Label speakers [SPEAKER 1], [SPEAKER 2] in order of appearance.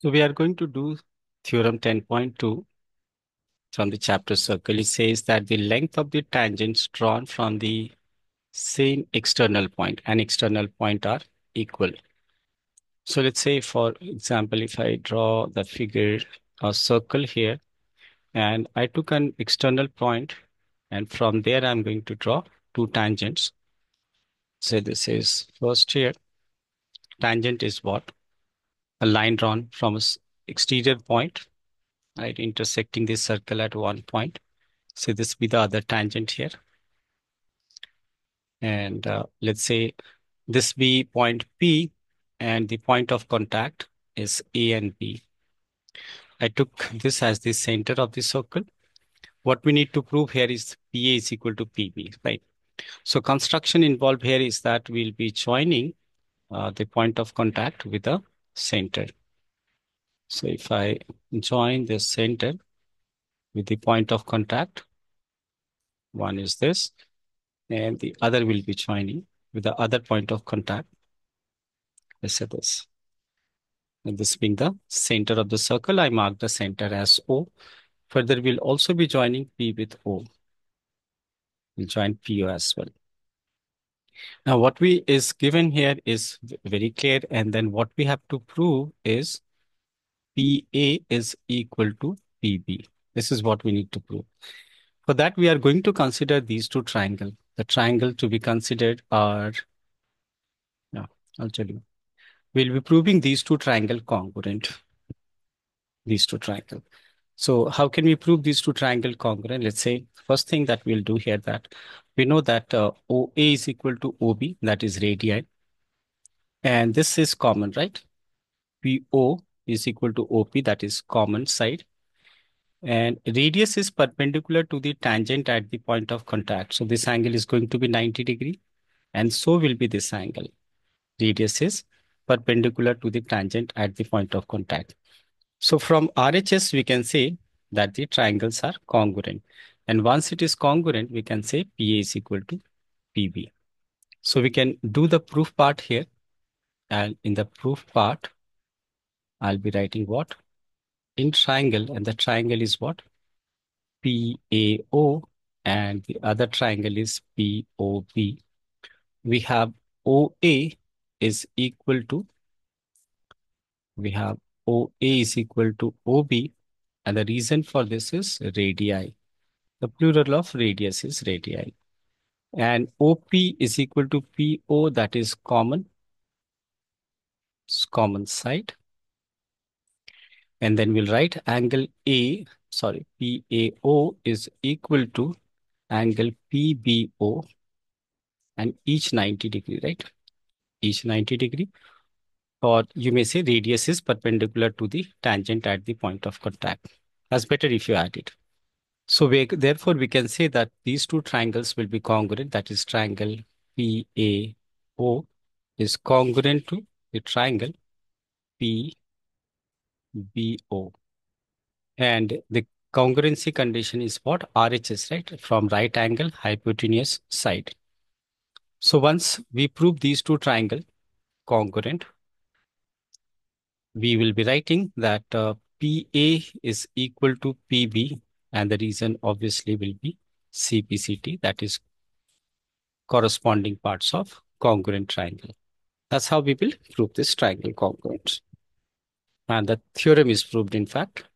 [SPEAKER 1] So we are going to do theorem 10.2 from the chapter circle. It says that the length of the tangents drawn from the same external point and external point are equal. So let's say, for example, if I draw the figure, a circle here, and I took an external point, and from there I'm going to draw two tangents. So this is first here. Tangent is what? A line drawn from a exterior point right, intersecting this circle at one point. So this be the other tangent here. And uh, let's say this be point P and the point of contact is A and B. I took this as the center of the circle. What we need to prove here is PA is equal to PB, right? So construction involved here is that we'll be joining uh, the point of contact with the center. So if I join this center with the point of contact, one is this, and the other will be joining with the other point of contact. Let's say this. And this being the center of the circle, I mark the center as O. Further, we'll also be joining P with O. We'll join PO as well. Now, what we is given here is very clear. And then what we have to prove is PA is equal to PB. This is what we need to prove. For that, we are going to consider these two triangles. The triangle to be considered are, yeah, I'll tell you. We'll be proving these two triangle congruent. These two triangle. So how can we prove these two triangle congruent? Let's say first thing that we'll do here that we know that uh, OA is equal to OB, that is radii. And this is common, right? PO is equal to OP, that is common side. And radius is perpendicular to the tangent at the point of contact. So this angle is going to be 90 degree. And so will be this angle. Radius is perpendicular to the tangent at the point of contact. So from RHS, we can say that the triangles are congruent. And once it is congruent, we can say PA is equal to PB. So we can do the proof part here. And in the proof part, I'll be writing what? In triangle, and the triangle is what? PAO, and the other triangle is POB. We have OA is equal to, we have OA is equal to OB, and the reason for this is radii. The plural of radius is radii. And OP is equal to PO, that is common, it's common side. And then we'll write angle A, sorry, PAO is equal to angle PBO and each 90 degree, right? Each 90 degree. Or you may say radius is perpendicular to the tangent at the point of contact. That's better if you add it. So we, therefore, we can say that these two triangles will be congruent. That is triangle PAO is congruent to the triangle PBO. And the congruency condition is what? RHS, right? From right angle hypotenuse side. So once we prove these two triangle congruent, we will be writing that uh, PA is equal to PB and the reason obviously will be CPCT that is corresponding parts of congruent triangle. That's how we will prove this triangle congruent. And the theorem is proved in fact